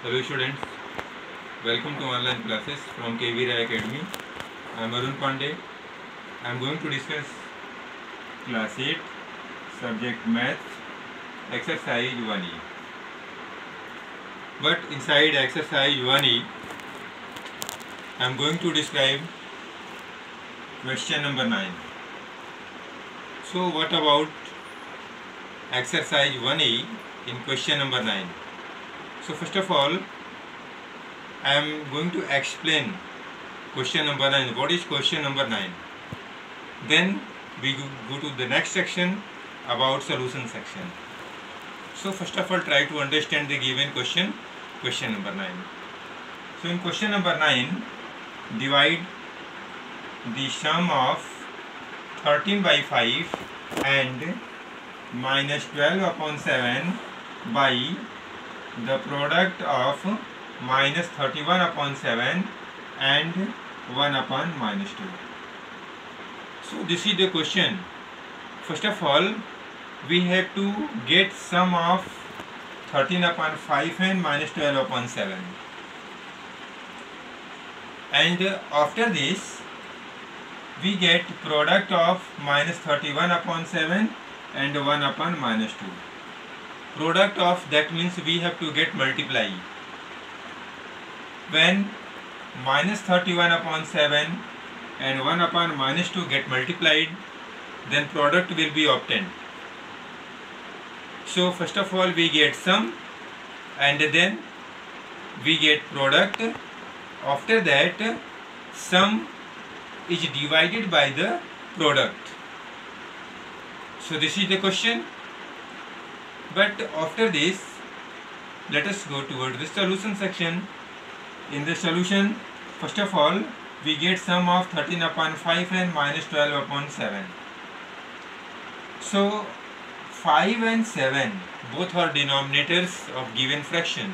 Hello students, welcome to online classes from K B Academy. I am Arun Pandey. I am going to discuss class 8 subject maths exercise 1E. But inside exercise 1E, I am going to describe question number 9. So what about exercise 1E in question number 9? So first of all, I am going to explain question number 9. What is question number 9? Then we go to the next section about solution section. So first of all, try to understand the given question, question number 9. So in question number 9, divide the sum of 13 by 5 and minus 12 upon 7 by the product of minus 31 upon 7 and 1 upon minus 2. So this is the question. First of all, we have to get sum of 13 upon 5 and minus 12 upon 7. And after this, we get product of minus 31 upon 7 and 1 upon minus 2 product of that means we have to get multiply. When minus 31 upon 7 and 1 upon minus 2 get multiplied then product will be obtained. So first of all we get sum and then we get product. After that sum is divided by the product. So this is the question but after this let us go toward the solution section. In the solution first of all we get sum of 13 upon 5 and minus 12 upon 7 so 5 and 7 both are denominators of given fraction.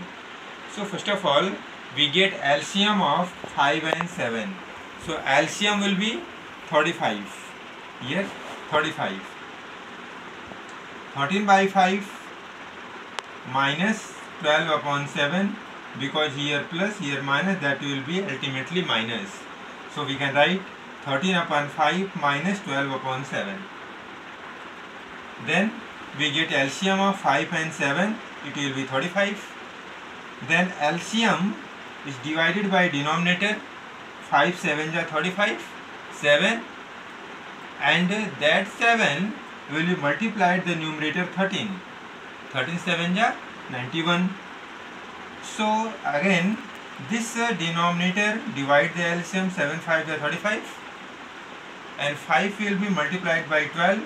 So first of all we get LCM of 5 and 7 so LCM will be 35 yes 35 13 by 5 minus 12 upon 7 because here plus here minus that will be ultimately minus. So we can write 13 upon 5 minus 12 upon 7 then we get LCM of 5 and 7 it will be 35 then LCM is divided by denominator 5 7 is 35 7 and that 7 will be multiplied the numerator 13 13 7 ja 91 so again this uh, denominator divide the LCM 7 5 ja 35 and 5 will be multiplied by 12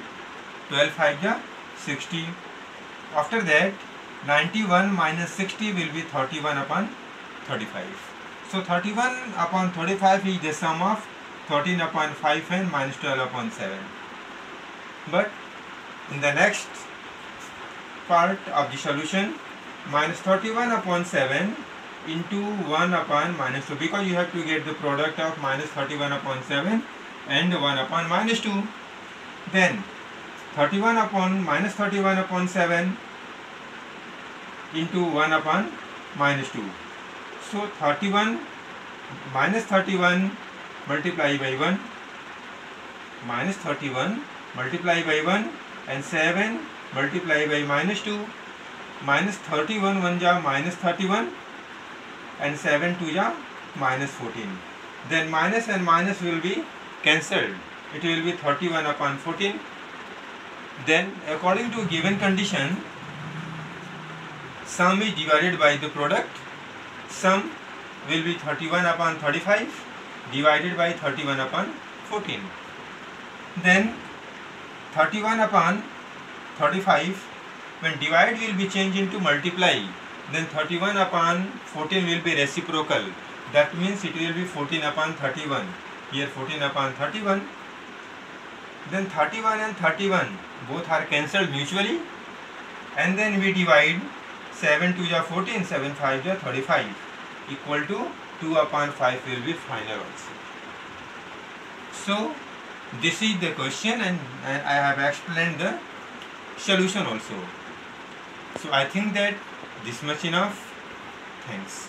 12 5 ja 60 after that 91 minus 60 will be 31 upon 35 so 31 upon 35 is the sum of 13 upon 5 and minus 12 upon 7 but in the next part of the solution minus 31 upon 7 into 1 upon minus 2 because you have to get the product of minus 31 upon 7 and 1 upon minus 2 then 31 upon minus 31 upon 7 into 1 upon minus 2 so 31 minus 31 multiply by 1 minus 31 multiply by 1 and 7 multiply by minus two minus thirty one one जा minus thirty one and seven two जा minus fourteen then minus and minus will be cancelled it will be thirty one upon fourteen then according to given condition sum is divided by the product sum will be thirty one upon thirty five divided by thirty one upon fourteen then thirty one upon 35 when divide will be changed into multiply then 31 upon 14 will be reciprocal. That means it will be 14 upon 31 here 14 upon 31 then 31 and 31 both are cancelled mutually and then we divide 7 to the 14 7 5 the 35 equal to 2 upon 5 will be final also. So this is the question and I have explained the solution also. So I think that this much enough. thanks